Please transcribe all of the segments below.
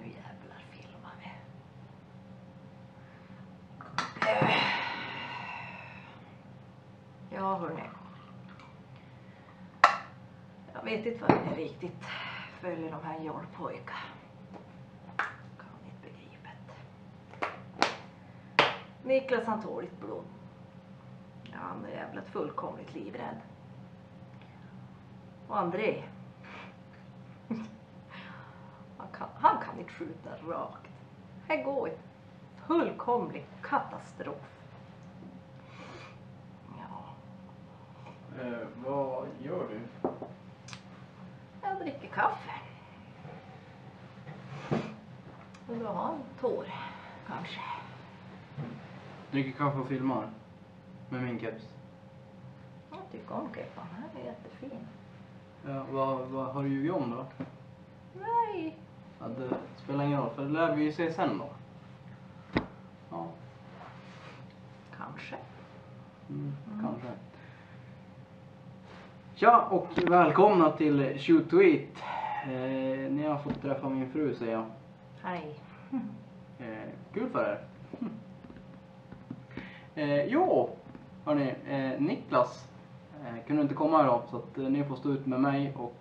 Nu jävlar filmar vi. Ja, hörni. Jag vet inte vad ni riktigt följer de här jollpojkarna. Kan inte begripet. Niklas han tål inte blod. Ja, han är jävligt fullkomligt livrädd. Och André kan, inte skjuta rakt. Här går ett fullkomlig katastrof. Ja, Eh, vad gör du? jag dricker kaffe. Vill du ha en tår kanske? Dricker kaffe och filmar. Med min keps. Jag tycker om keppan. Den här är jättefin. Ja, vad, vad har du ljugit om då? Nej, Ja, det spelar ingen roll, för det lär vi ju se sen då. Ja, kanske. mm, Mm. kanske. Tja och välkomna till Shoot to Eat. Eh, ni har fått träffa min fru säger jag. Hej. Eh, kul för er. Eh, jo, hörni, eh, Niklas eh, kunde inte komma idag så att eh, ni får stå ut med mig och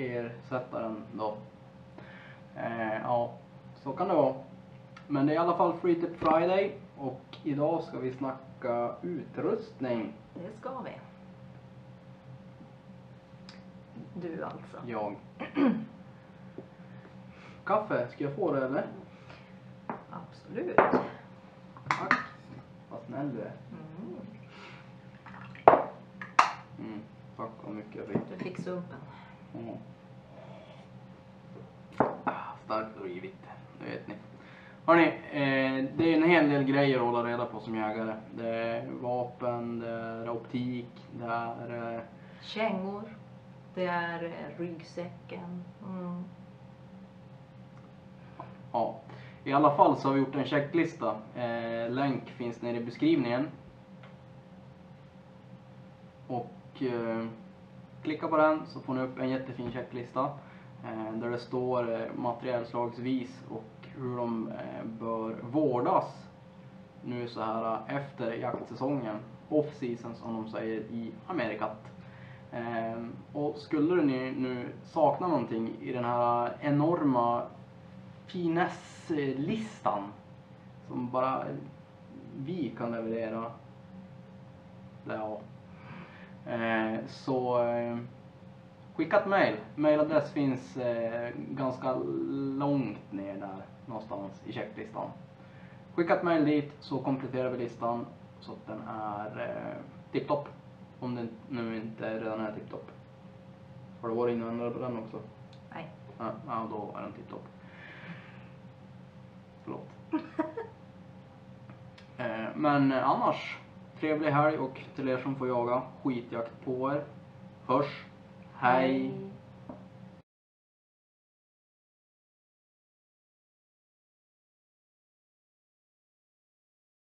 ersättaren då. Eh, ja, så kan det vara. Men det är i alla fall Free Tip Friday och idag ska vi snacka utrustning. Det ska vi. Du alltså. Jag. Kaffe, ska jag få det eller? Absolut. Tack. Vad snäll du är. Mm. Mm, tack vad mycket jag fick. Du fick sumpen. Mm. Ah, starkt och rivigt, det vet ni. Hörni, eh, det är en hel del grejer att hålla reda på som jägare. Det är vapen, det är optik, det är... Eh, Kängor. Det är eh, ryggsäcken. Mm. ja. I alla fall så har vi gjort en checklista. Eh, länk finns nere i beskrivningen. Och eh, klicka på den så får ni upp en jättefin checklista. Eh, där det står materialslagsvis materielslagsvis och hur de eh, bör vårdas nu så här efter jaktsäsongen. Off season som de säger i Amerikat. Och skulle ni nu sakna någonting i den här enorma finesslistan som bara vi kan leverera. Ja. Eh, så eh, skicka ett mail. Mailadress finns eh, ganska långt ner där någonstans i checklistan. Skicka ett mail dit så kompletterar vi listan så att den är eh, tipptopp. Om den nu inte redan är tipptopp. Har du varit inne och ändrat på den också? Nej. Ja, ja då är den tipptopp. Förlåt. eh, men annars, trevlig helg och till er som får jaga, skitjakt på er. Hörs. Hej. Hej.